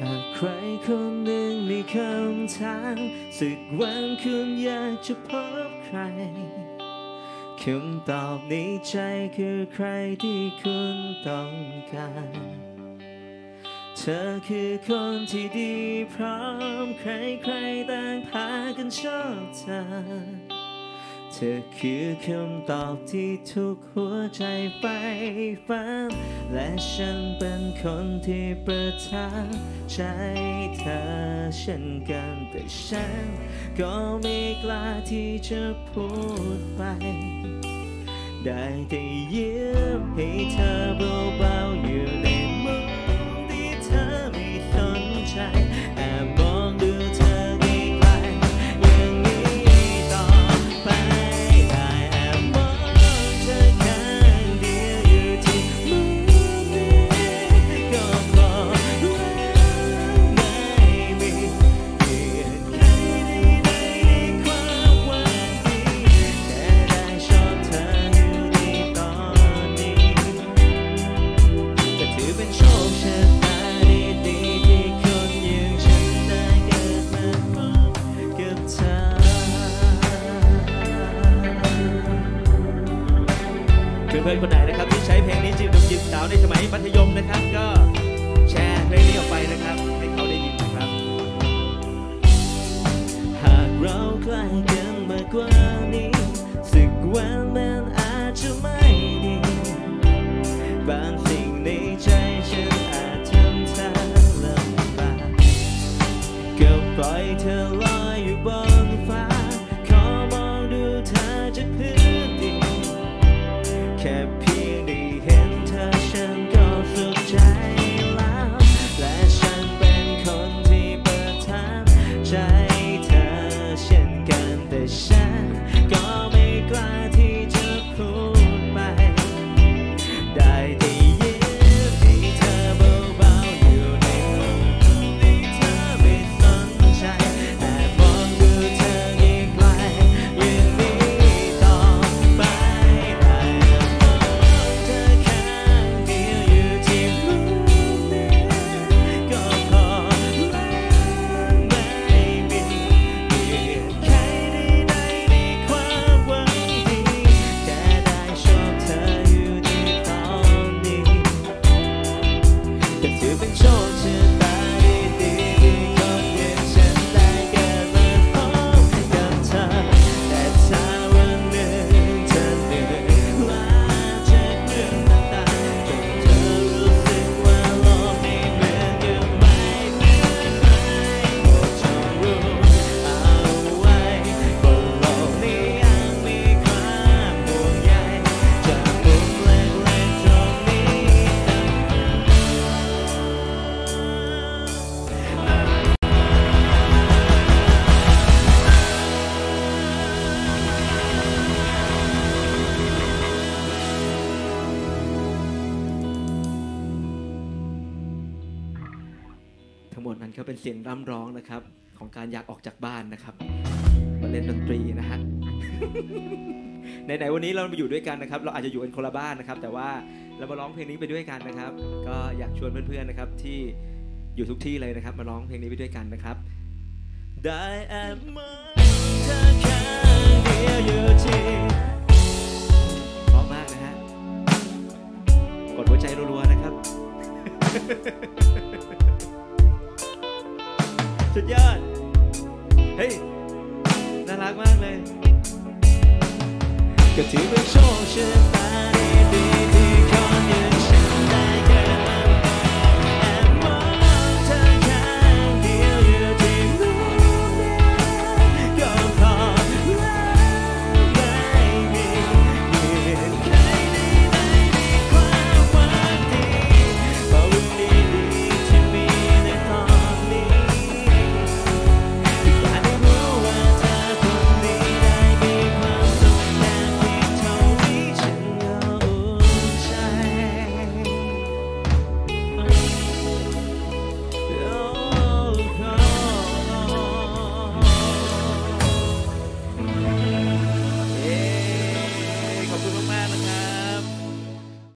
หากใครคนหนึ่งมีคำถามสึกวันคุณอยากจะพบใครคำตอบในใจคือใครที่คุณต้องการ เธอคือคนที่ดีพร้อมใครใครๆต่างพากันชอบเธอ เธอคือคำตอบที่ทุกหัวใจไปฝันและฉันเป็นคนที่ประทับใจเธอเช่นกันแต่ฉันก็ไม่กล้าที่จะพูดไป ได้แต่ยิ้ม เพื่อนๆคนไหนนะครับที่ใช้เพลงนี้จีบหนุ่มจีบสาวในสมัยมัธยมนะครับก็แชร์เพลงนี้ออกไปนะครับให้เขาได้ยินนะครับ หากเราใกล้กันมากกว่านี้สึกวันมันอาจจะไม่ดีบางสิ่งในใจฉันอาจทำเธอลำบากก็ปล่อยเธอลอยอยู่บนฟ้าขอมองดูเธอจากพื้น ก็ถือเนั้นก็เป็นเสียงร่ำร้องนะครับ ของการอยากออกจากบ้านนะครับมาเล่นดนตรีนะฮะไหนๆวันนี้เรามาอยู่ด้วยกันนะครับ เราอาจจะอยู่กันคนละบ้านนะครับ แต่ว่าเรามาร้องเพลงนี้ไปด้วยกันนะครับ ก็อยากชวนเพื่อนๆนะครับที่อยู่ทุกที่เลยนะครับ มาร้องเพลงนี้ไปด้วยกันนะครับ ได้แอบมองเธอข้างเดียวอยู่ที่เพราะมากนะฮะกดหัวใจรัวๆนะครับ สุดยอด เฮ้ย น่ารักมากเลย ก็ถือเป็นโชคชะตา